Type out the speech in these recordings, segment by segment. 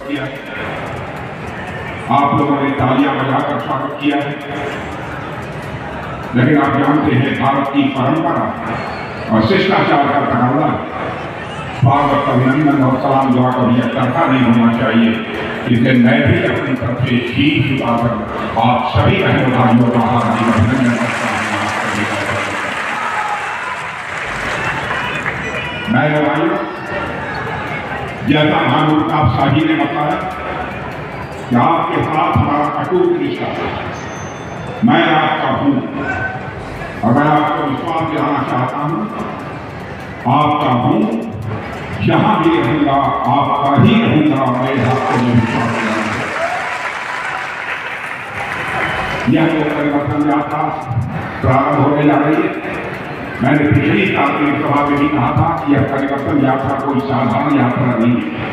किया। आप लोगों ने तालियाँ बजाकर स्वागत किया है। लेकिन आप जानते हैं, भारत की परंपरा और शिष्टाचार का तकाजा स्वागत अभिनंदन और सलाम दुआ कभी करता नहीं होना चाहिए। इसलिए मैं भी अपनी तरफ़ से झुकाकर आप सभी बहन, भाइयों का हार्दिक अभिनंदन करता जैसा महानुभाव शाही ने बताया कि आपके साथ हमारा अटूट रिश्ता है। मैं आपका हूँ। मैं आपको विश्वास दिलाना चाहता हूँ, आपका हूँ। जहाँ भी रहूँगा, आपका ही रहूँगा मैं आपको विश्वास यह जो परिवर्तन यात्रा प्रारंभ होने जा रही है। मैंने पिछली प्राथमिक सभा में भी कहा था कि यह परिवर्तन यात्रा कोई साधारण यात्रा नहीं है।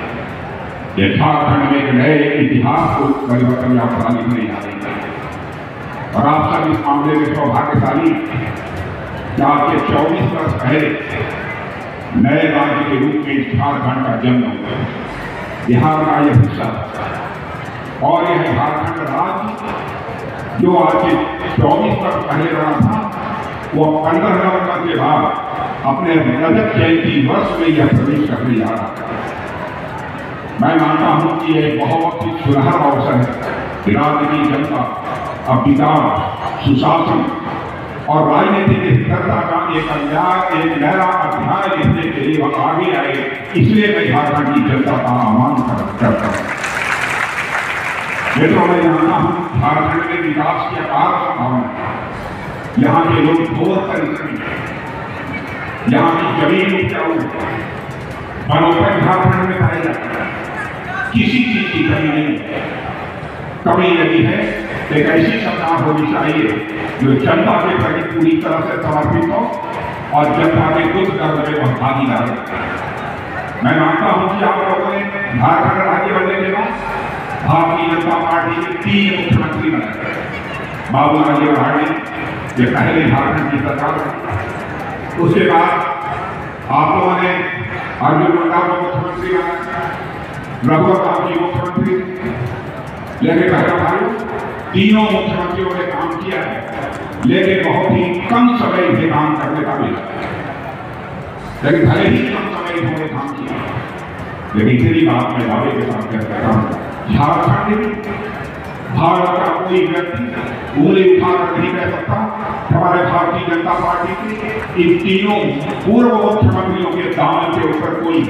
ये झारखंड में एक नए इतिहास को परिवर्तन यात्रा लिखने जा रही है। और आप सब इस मामले में सौभाग्यशाली कि आपके चौबीस वर्ष पहले नए राज्य के रूप में झारखंड का जन्म बिहार का यह हिस्सा और यह झारखंड राज्य जो आज से चौबीस वर्ष पहले रहा था वो पंद्रह नवंबर के बाद अपने रजत जयंती वर्ष में यह प्रवेश करने जा रहा है। मैं मानता हूँ कि यह बहुत ही सुनहरा अवसर है। राज्य की जनता विकास सुशासन और राजनीतिक स्थिरता का एक अन्याय एक नया अध्याय लिखने के लिए वह आगे आए। इसलिए मैं झारखंड की जनता का आह्वान करता हूँ। मित्रों, मैं जानता हूँ झारखंड में विकास की अपार संभावना यहाँ के लोग घोर परिश्रमी हैं। यहाँ की ज़मीन उपजाऊ वनोपज झारखंड में पाए जाते हैं। किसी चीज़ की कमी नहीं कमी यही है एक ऐसी सरकार होनी चाहिए जो जनता के प्रति पूरी तरह से समर्पित हो और जनता के दुख दर्द में वह भागीदार मैं मानता हूँ कि आप लोगों ने झारखंड राज्य बनने के बाद भारतीय जनता पार्टी के तीन मुख्यमंत्री बनाए। बाबूलाल जी ये पहले झारखंड की सरकार उसके बाद आप लोगों ने अर्जुन मुंडा को मुख्यमंत्री बनाया। रघुवर राम जी मुख्यमंत्री। लेकिन पहला भाई, तीनों मुख्यमंत्रियों ने काम किया है, लेकिन बहुत ही कम समय में काम करने का मिला। लेकिन भले ही कम समय इन्होंने काम किया। लेकिन इतनी बात मैं दावे के साथ कह सकता हूँ, झारखंड भारत का कोई व्यक्ति उंगली उठाकर नहीं कह सकता। हमारे भारतीय जनता पार्टी के इन तीनों पूर्व मुख्यमंत्रियों के दामन के ऊपर कोई